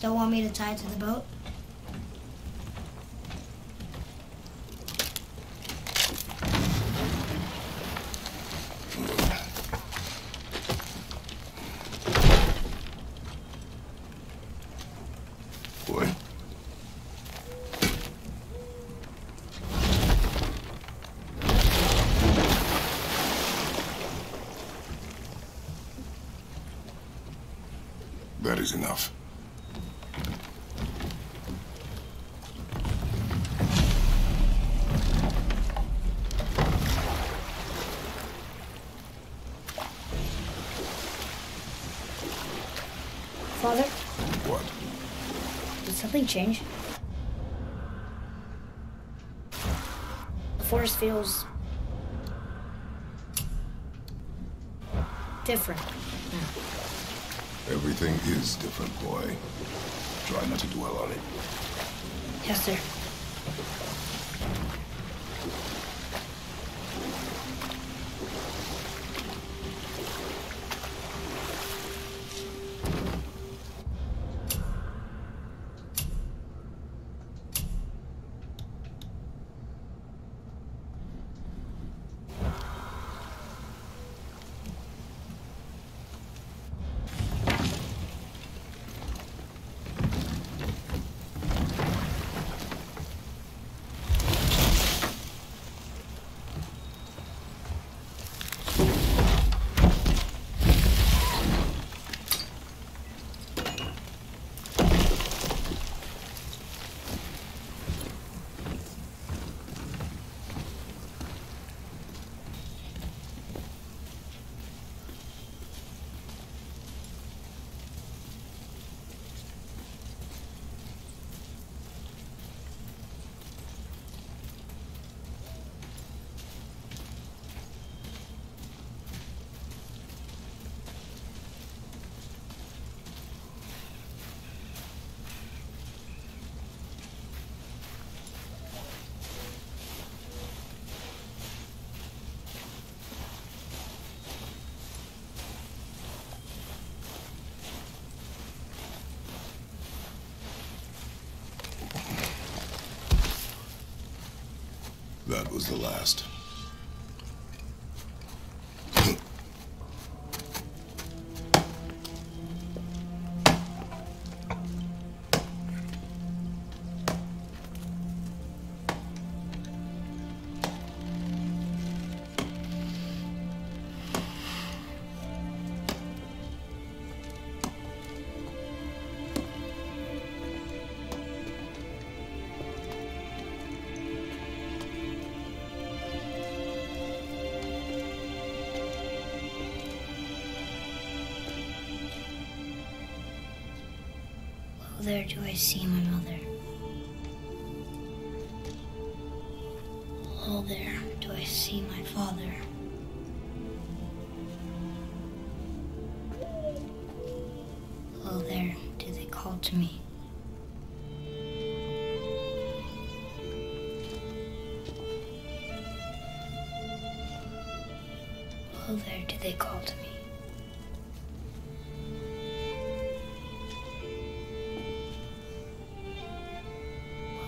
Still want me to tie it to the boat? Boy. That is enough. Father, What? did something change? The forest feels different. Everything is different, boy. Try not to dwell on it. Yes, sir. That was the last. There do I see my mother. Oh, there do I see my father. Oh, there do they call to me. Oh, there do they call to me.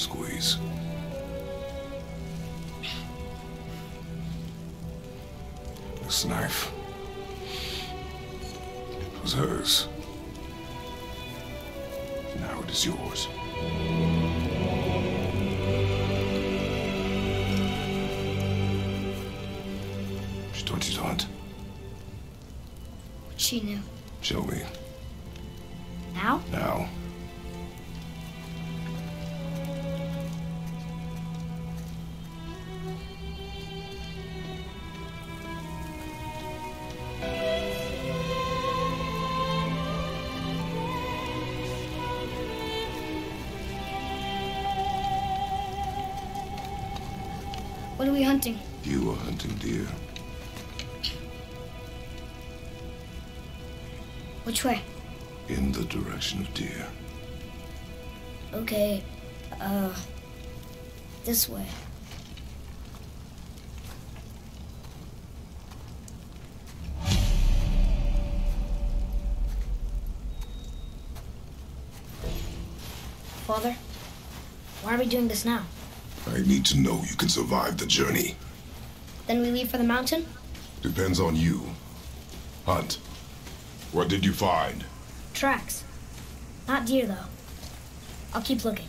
Squeeze. This knife It was hers. Now it is yours. She told you don't. She knew. What are we hunting? You are hunting deer. Which way? In the direction of deer. Okay, uh, this way. Father, why are we doing this now? I need to know you can survive the journey. Then we leave for the mountain? Depends on you. Hunt. What did you find? Tracks. Not deer, though. I'll keep looking.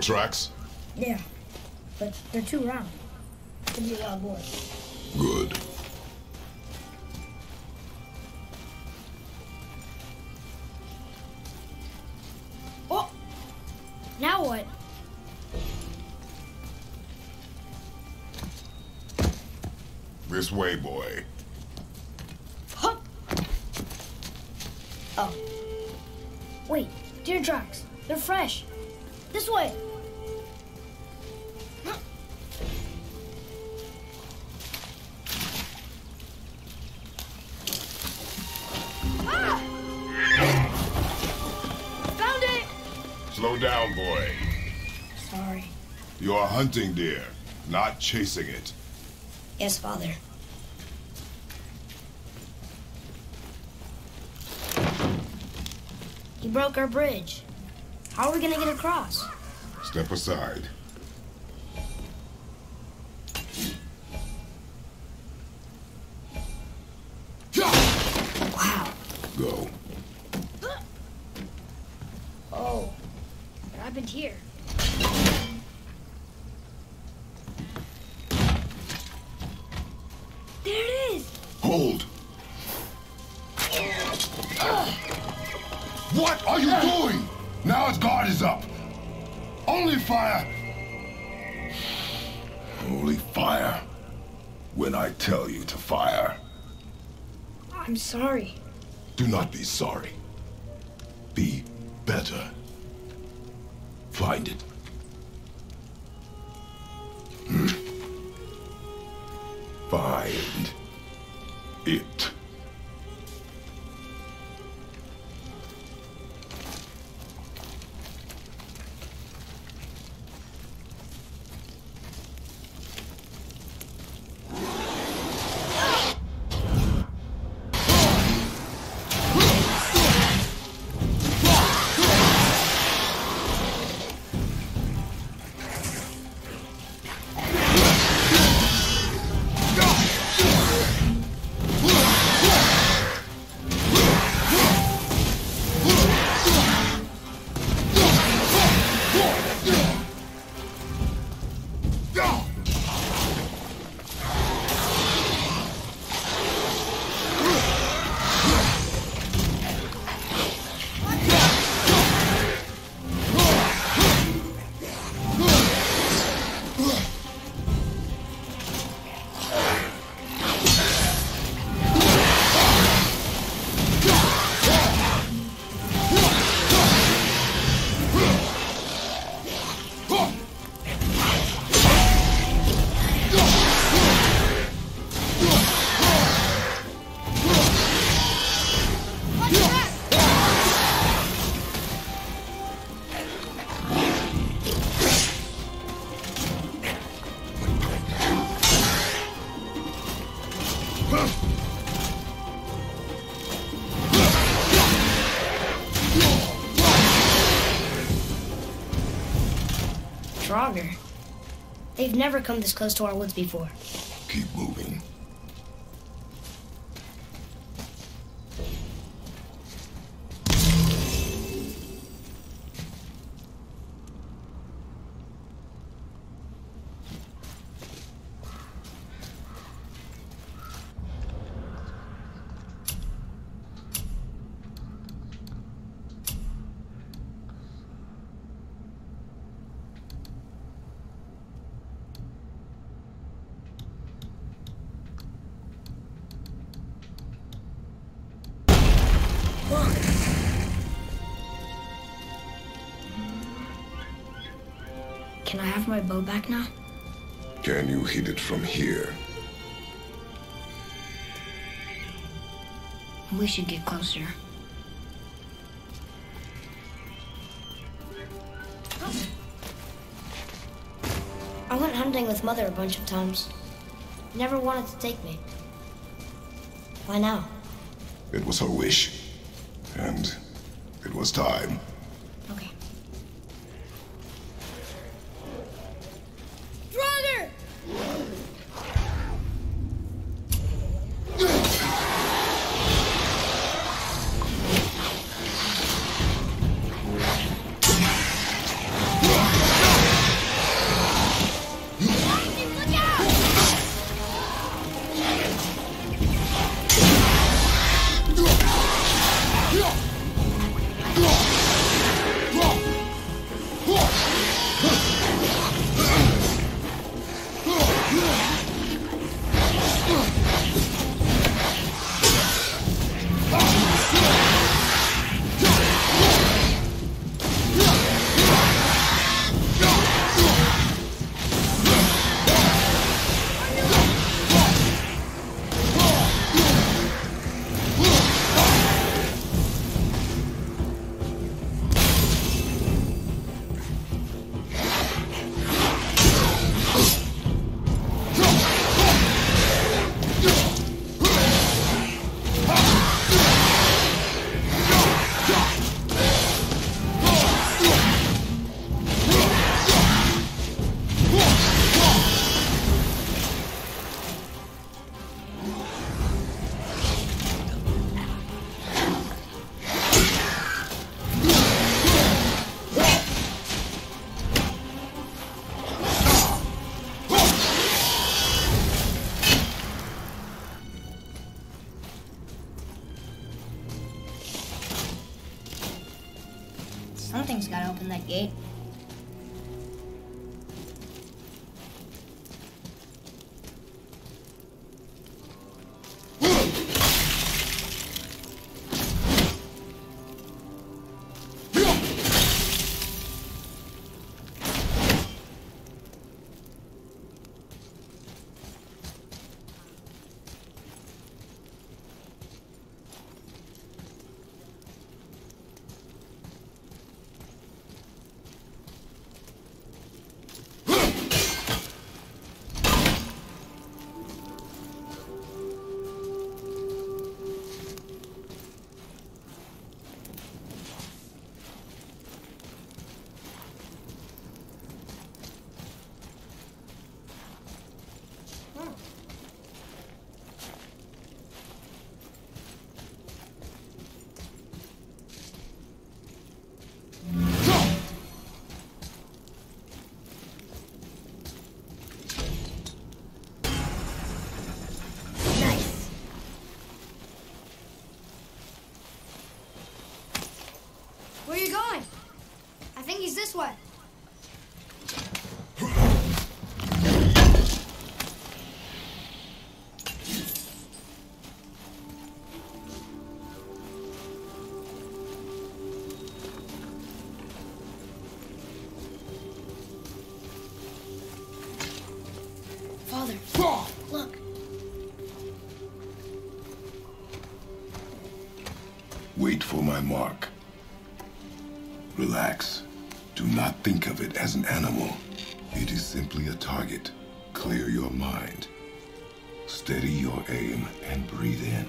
More tracks? Yeah, but they're too round. Could be wild boar. Good. Oh! Now what? This way, boy. Huh! Oh. Wait, deer tracks. They're fresh. This way. Hunting deer, not chasing it. Yes, Father. He broke our bridge. How are we gonna get across? Step aside. Wow. Go. Oh. What happened here? I'm sorry. Do not be sorry. Be better. Find it. Hmm. Find it. They've never come this close to our woods before. Keep moving. Can I have my bow back now? Can you hit it from here? We should get closer. I went hunting with Mother a bunch of times. Never wanted to take me. Why now? It was her wish. And it was time. 시간으로 만날게. mark. Relax. Do not think of it as an animal. It is simply a target. Clear your mind. Steady your aim and breathe in.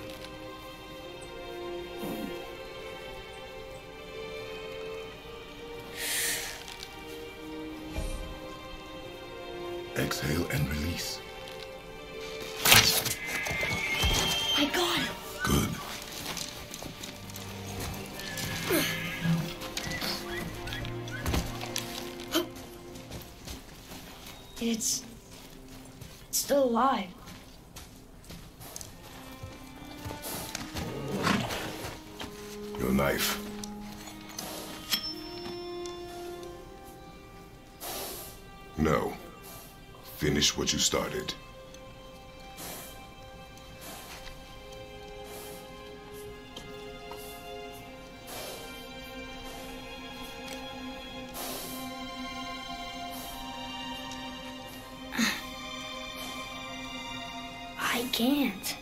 Exhale and release. I got it! it's still alive. Your knife. No. Finish what you started. can't.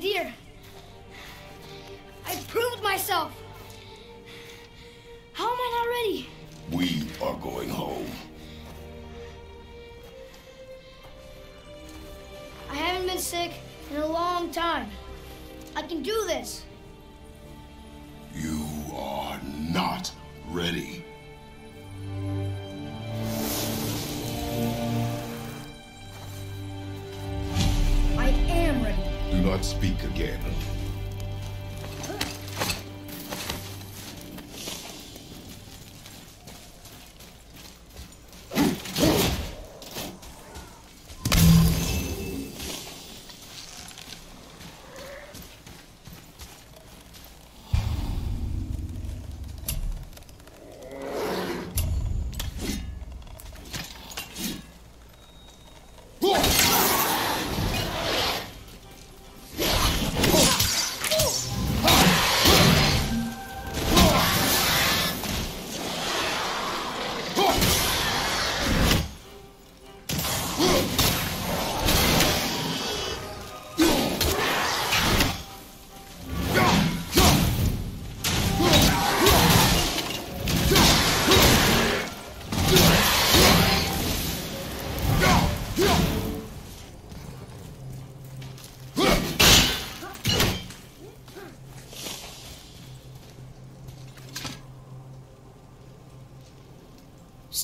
deer. I proved myself. How am I not ready? We are going home. I haven't been sick in a long time. I can do this. You are not ready.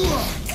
Ugh!